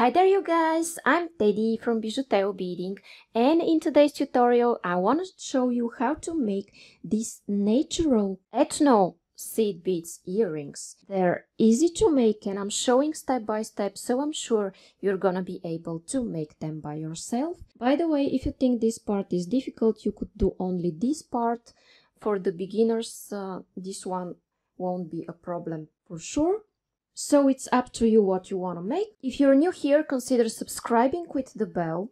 Hi there you guys, I'm Teddy from Bijuteo Beading and in today's tutorial I want to show you how to make these natural ethno seed beads earrings. They're easy to make and I'm showing step by step so I'm sure you're gonna be able to make them by yourself. By the way, if you think this part is difficult, you could do only this part. For the beginners, uh, this one won't be a problem for sure. So it's up to you what you want to make. If you're new here, consider subscribing with the bell.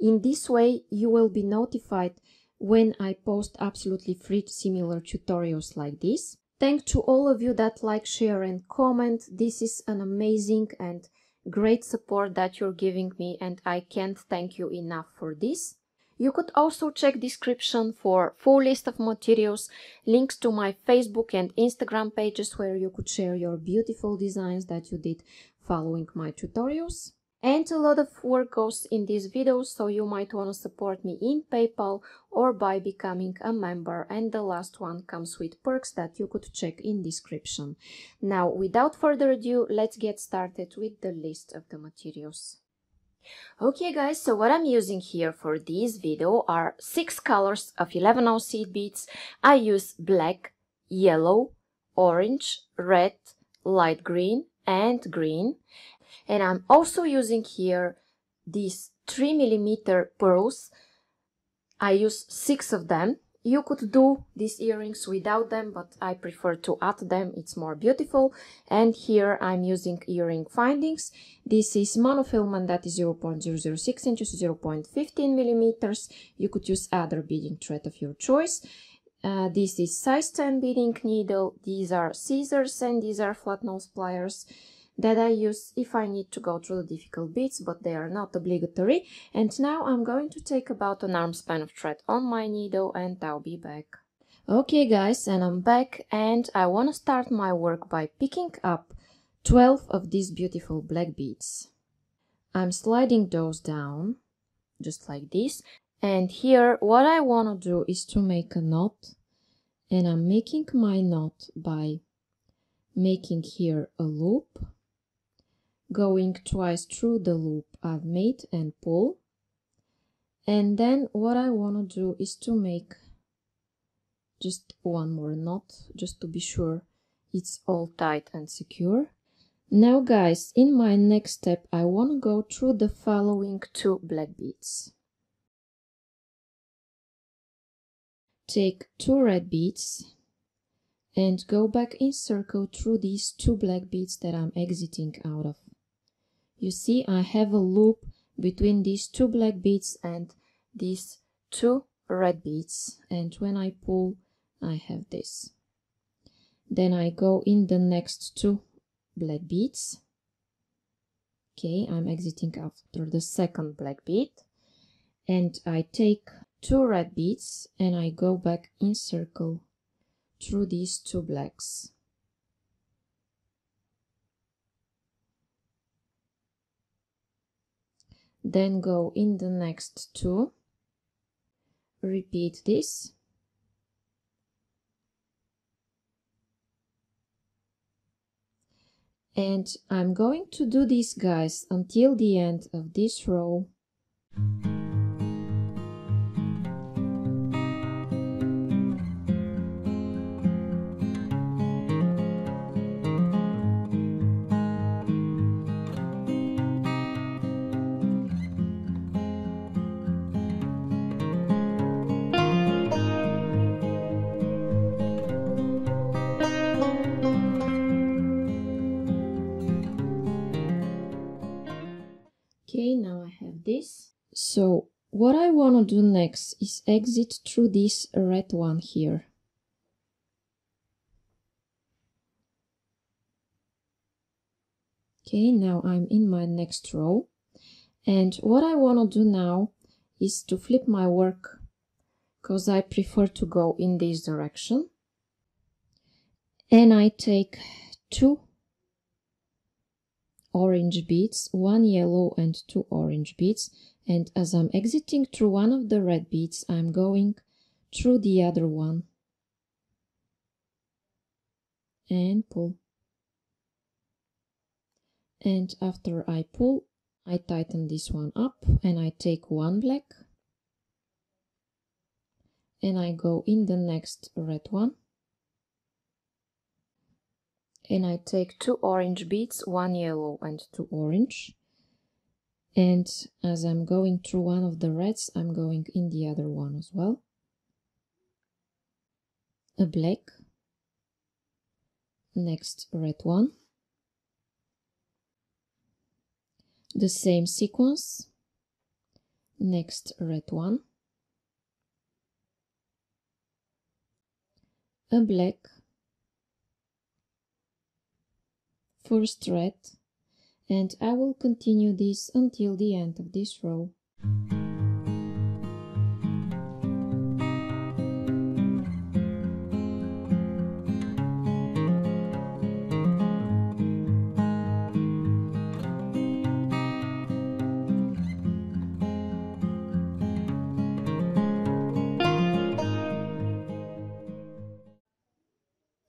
In this way, you will be notified when I post absolutely free similar tutorials like this. Thank to all of you that like, share and comment. This is an amazing and great support that you're giving me and I can't thank you enough for this. You could also check description for full list of materials, links to my Facebook and Instagram pages where you could share your beautiful designs that you did following my tutorials. And a lot of work goes in these videos, so you might want to support me in PayPal or by becoming a member. And the last one comes with perks that you could check in description. Now, without further ado, let's get started with the list of the materials. Okay guys, so what I'm using here for this video are 6 colors of 11 seed beads. I use black, yellow, orange, red, light green and green. And I'm also using here these 3 millimeter pearls. I use 6 of them you could do these earrings without them, but I prefer to add them. It's more beautiful. And here I'm using earring findings. This is monofilament that is 0.006 inches, 0.15 millimeters. You could use other beading thread of your choice. Uh, this is size 10 beading needle. These are scissors and these are flat nose pliers that I use if I need to go through the difficult bits, but they are not obligatory. And now I'm going to take about an arm span of thread on my needle and I'll be back. Okay guys, and I'm back and I want to start my work by picking up 12 of these beautiful black beads. I'm sliding those down, just like this. And here, what I want to do is to make a knot. And I'm making my knot by making here a loop going twice through the loop I've made and pull. And then what I want to do is to make just one more knot, just to be sure it's all tight and secure. Now guys, in my next step, I want to go through the following two black beads. Take two red beads and go back in circle through these two black beads that I'm exiting out of. You see I have a loop between these two black beads and these two red beads and when I pull I have this. Then I go in the next two black beads. Okay, I'm exiting after the second black bead and I take two red beads and I go back in circle through these two blacks. Then go in the next two. Repeat this. And I'm going to do this guys until the end of this row do next is exit through this red one here. Okay, now I'm in my next row. And what I want to do now is to flip my work because I prefer to go in this direction. And I take two orange beads, one yellow and two orange beads. And as I'm exiting through one of the red beads, I'm going through the other one. And pull. And after I pull, I tighten this one up and I take one black and I go in the next red one and I take two orange beads, one yellow and two orange and as I'm going through one of the reds I'm going in the other one as well. A black. Next red one. The same sequence. Next red one. A black. First red and I will continue this until the end of this row.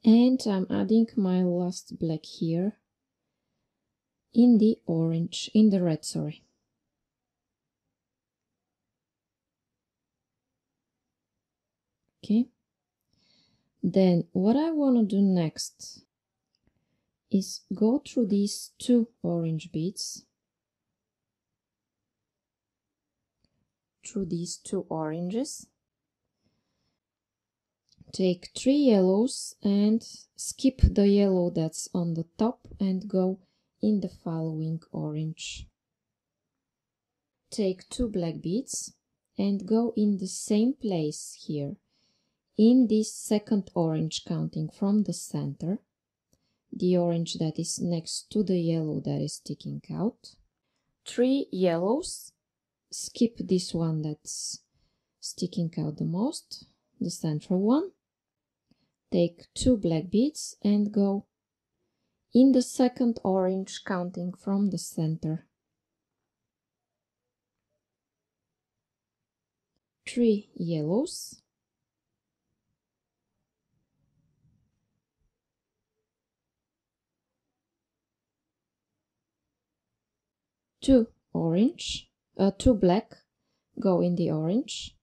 and I'm adding my last black here in the orange, in the red, sorry. Okay. Then what I want to do next is go through these two orange beads through these two oranges take three yellows and skip the yellow that's on the top and go in the following orange. Take two black beads and go in the same place here. In this second orange counting from the center the orange that is next to the yellow that is sticking out. Three yellows. Skip this one that's sticking out the most the central one. Take two black beads and go in the second orange counting from the center. Three yellows. Two orange, uh, two black go in the orange.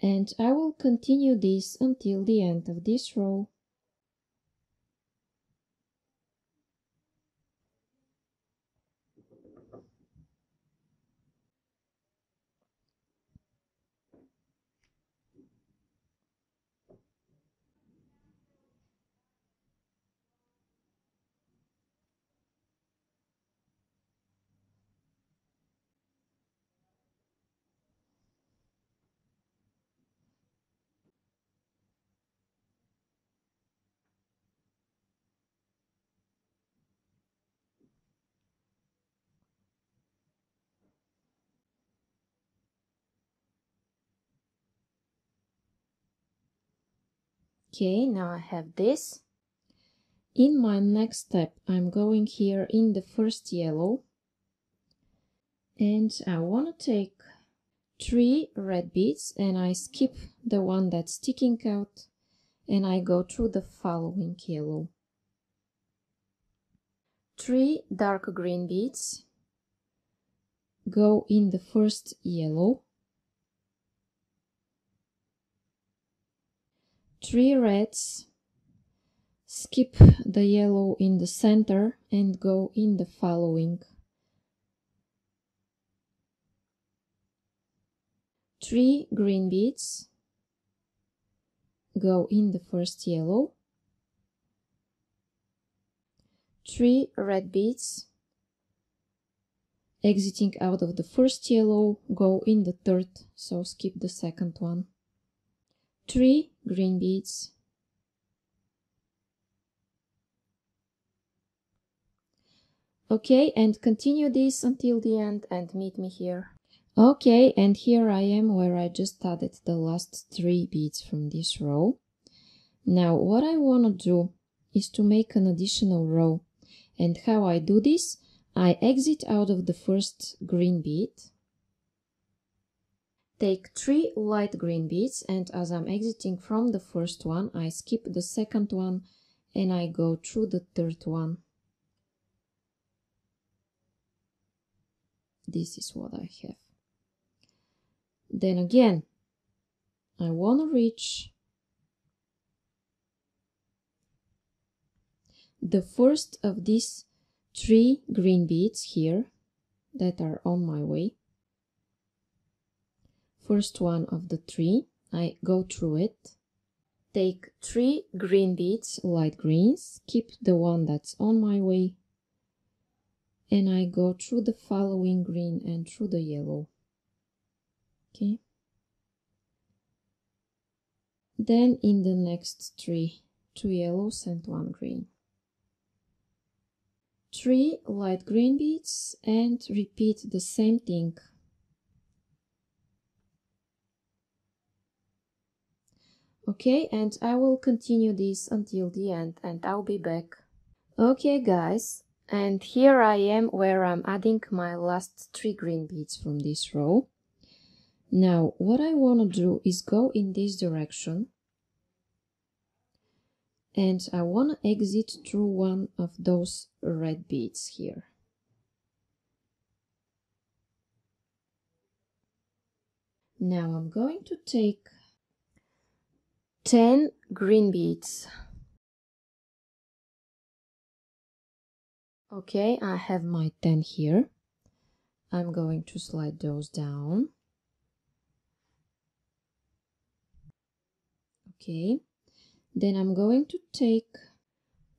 And I will continue this until the end of this row. Okay, now I have this. In my next step, I'm going here in the first yellow and I want to take three red beads and I skip the one that's sticking out and I go through the following yellow. Three dark green beads go in the first yellow three reds skip the yellow in the center and go in the following. Three green beads go in the first yellow. Three red beads exiting out of the first yellow go in the third so skip the second one. Three green beads. Okay and continue this until the end and meet me here. Okay and here I am where I just added the last three beads from this row. Now what I want to do is to make an additional row. And how I do this I exit out of the first green bead Take three light green beads and as I'm exiting from the first one, I skip the second one and I go through the third one. this is what I have. Then again, I want to reach the first of these three green beads here that are on my way. First one of the three, I go through it. Take three green beads, light greens, keep the one that's on my way, and I go through the following green and through the yellow. Okay. Then in the next three, two yellows and one green. Three light green beads and repeat the same thing. Okay, and I will continue this until the end and I'll be back. Okay guys, and here I am where I'm adding my last three green beads from this row. Now what I want to do is go in this direction and I want to exit through one of those red beads here. Now I'm going to take 10 green beads. Okay, I have my 10 here. I'm going to slide those down. Okay, then I'm going to take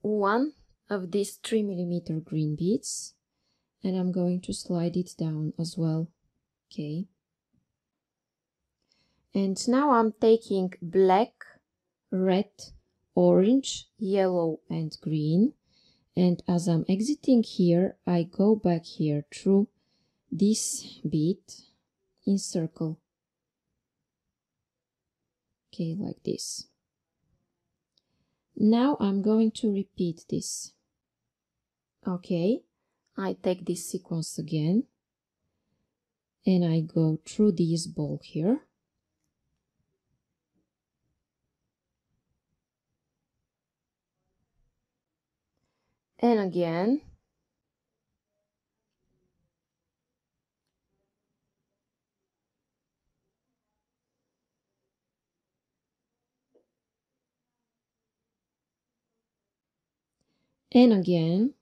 one of these 3 millimeter green beads and I'm going to slide it down as well. Okay. And now I'm taking black, red, orange, yellow and green. And as I'm exiting here, I go back here through this bead in circle. Okay, like this. Now I'm going to repeat this. Okay, I take this sequence again and I go through this ball here. And again. and again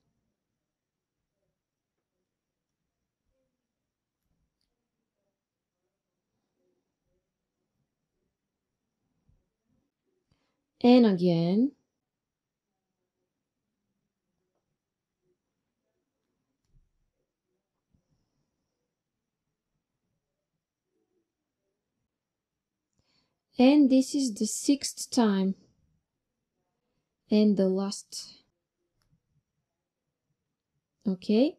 and again and this is the sixth time. And the last. Okay.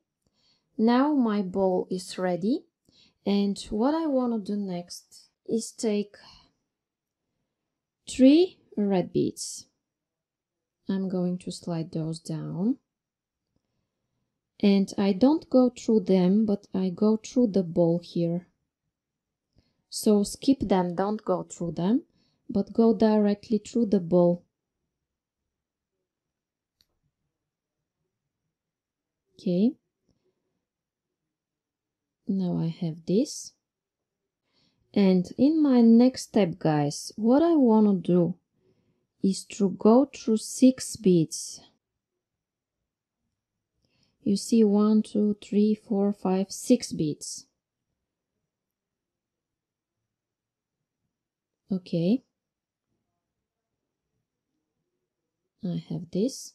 Now my ball is ready. And what I want to do next is take three red beads. I'm going to slide those down. And I don't go through them but I go through the ball here so skip them don't go through them but go directly through the ball. Okay. Now I have this. And in my next step guys what I want to do is to go through six beads you see one two three four five six beads okay I have this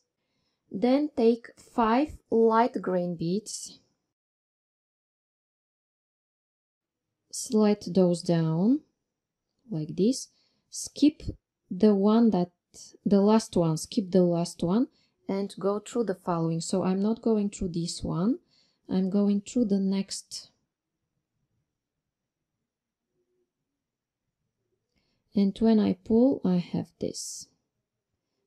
then take 5 light green beads. Slide those down like this. Skip the one that, the last one, skip the last one and go through the following. So I'm not going through this one, I'm going through the next. and when I pull I have this.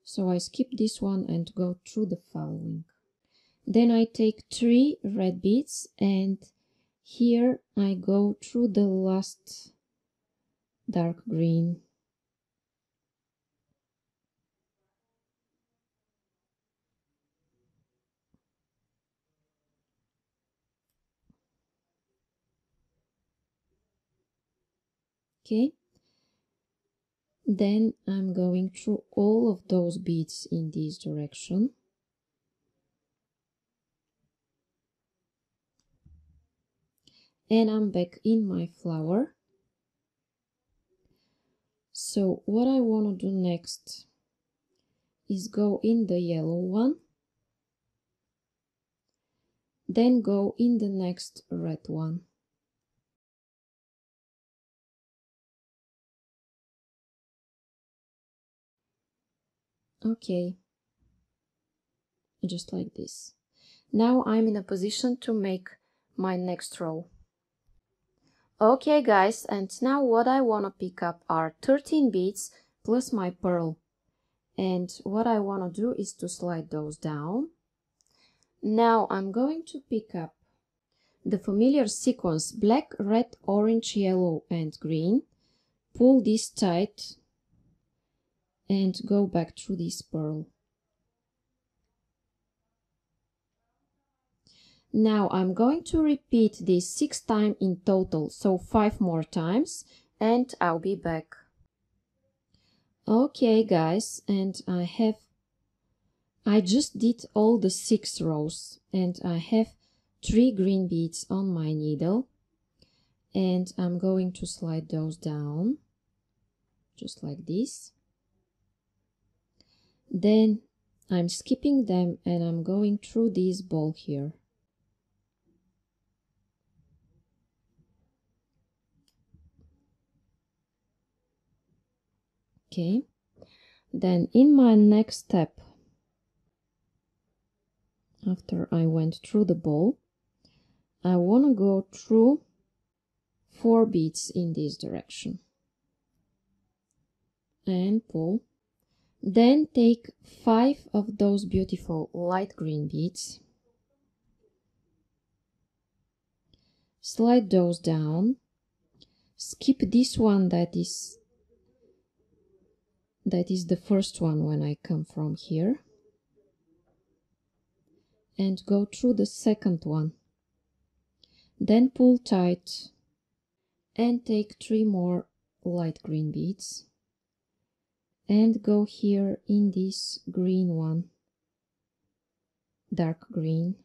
So I skip this one and go through the following. Then I take three red beads and here I go through the last dark green. Okay then I'm going through all of those beads in this direction. And I'm back in my flower. So what I want to do next is go in the yellow one then go in the next red one okay. Just like this. Now I'm in a position to make my next row okay guys and now what I want to pick up are 13 beads plus my pearl. And what I want to do is to slide those down. Now I'm going to pick up the familiar sequence black red orange yellow and green. Pull this tight and go back through this pearl. Now I'm going to repeat this six times in total, so five more times, and I'll be back. Okay guys, and I have, I just did all the six rows and I have three green beads on my needle and I'm going to slide those down just like this then I'm skipping them and I'm going through this ball here. Okay, then in my next step, after I went through the ball, I want to go through four beads in this direction. And pull then take five of those beautiful light green beads. Slide those down. Skip this one that is that is the first one when I come from here. And go through the second one. Then pull tight and take three more light green beads and go here in this green one. Dark green.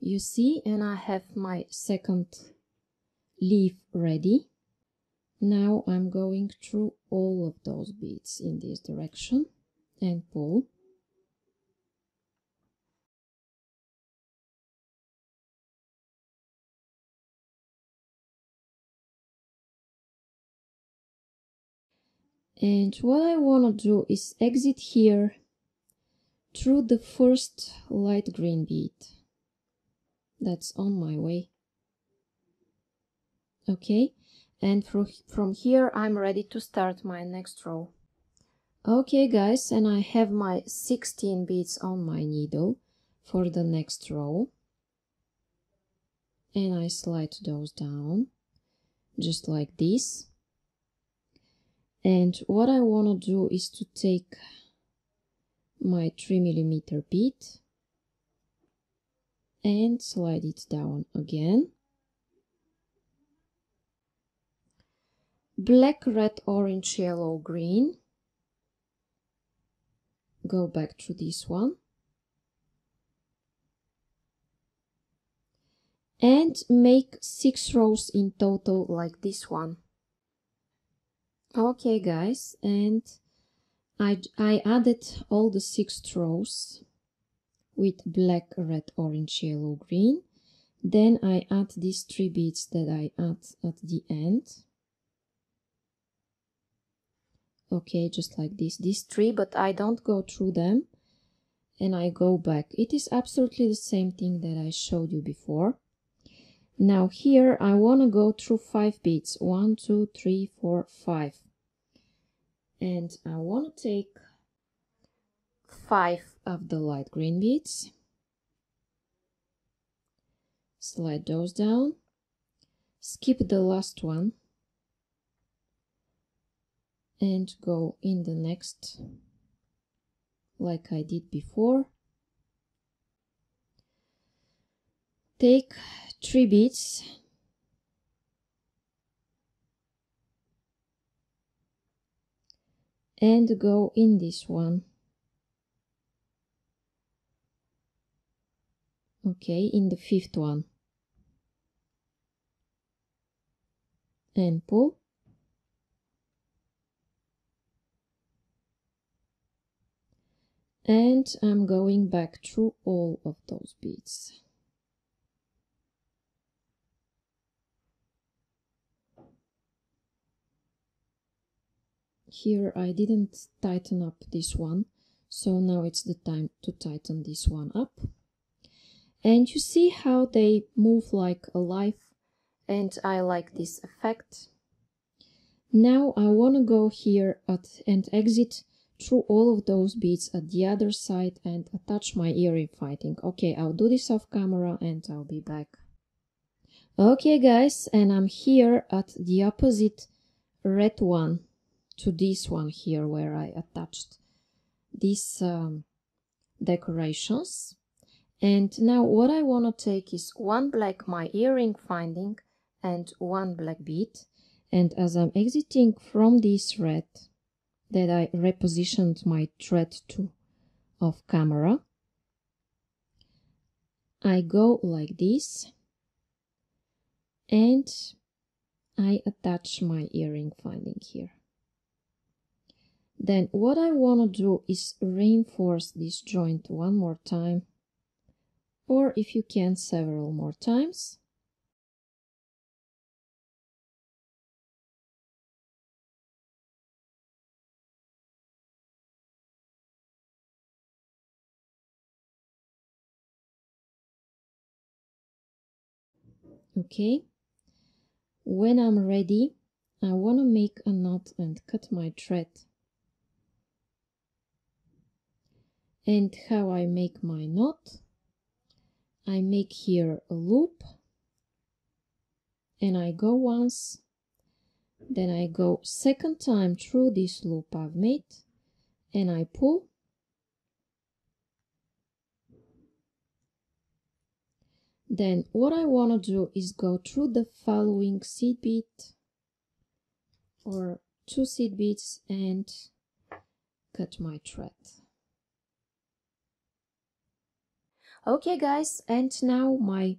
You see and I have my second leaf ready. Now I'm going through all of those beads in this direction and pull and what I want to do is exit here through the first light green bead. That's on my way. Okay and from, from here I'm ready to start my next row. Okay guys and I have my 16 beads on my needle for the next row. And I slide those down just like this and what I want to do is to take my 3 millimeter bead and slide it down again. Black red orange yellow green. Go back to this one. And make six rows in total like this one okay guys and I, I added all the six rows with black red orange yellow green. Then I add these three beads that I add at the end. Okay just like this these three but I don't go through them and I go back. It is absolutely the same thing that I showed you before. Now here I want to go through five beads. One two three four five and I want to take five of the light green beads. Slide those down. Skip the last one. And go in the next like I did before. Take three beads and go in this one. Okay, in the fifth one. And pull. And I'm going back through all of those beads. Here I didn't tighten up this one so now it's the time to tighten this one up. And you see how they move like alive and I like this effect. Now I want to go here at and exit through all of those beads at the other side and attach my earring finding okay I'll do this off camera and I'll be back. Okay guys and I'm here at the opposite red one to this one here where I attached these um, decorations. And now what I want to take is one black my earring finding and one black bead. And as I'm exiting from this red that I repositioned my thread to off camera I go like this. And I attach my earring finding here then what I want to do is reinforce this joint one more time. Or if you can several more times. Okay, when I'm ready, I want to make a knot and cut my thread and how I make my knot I make here a loop and I go once then I go second time through this loop I've made and I pull. Then what I want to do is go through the following seed bead or two seed beads and cut my thread Okay guys, and now my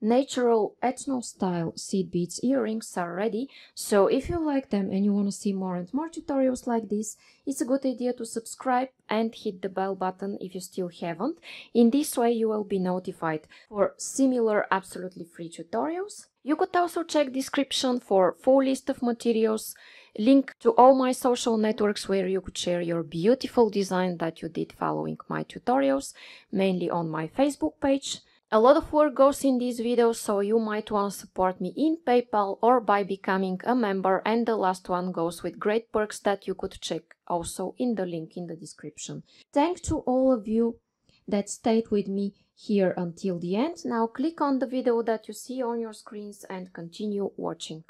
natural ethno style seed beads earrings are ready. So if you like them and you want to see more and more tutorials like this it's a good idea to subscribe and hit the bell button if you still haven't. In this way you will be notified for similar absolutely free tutorials. You could also check description for full list of materials link to all my social networks where you could share your beautiful design that you did following my tutorials, mainly on my Facebook page. A lot of work goes in these videos, so you might want to support me in PayPal or by becoming a member and the last one goes with great perks that you could check also in the link in the description. Thanks to all of you that stayed with me here until the end. Now click on the video that you see on your screens and continue watching.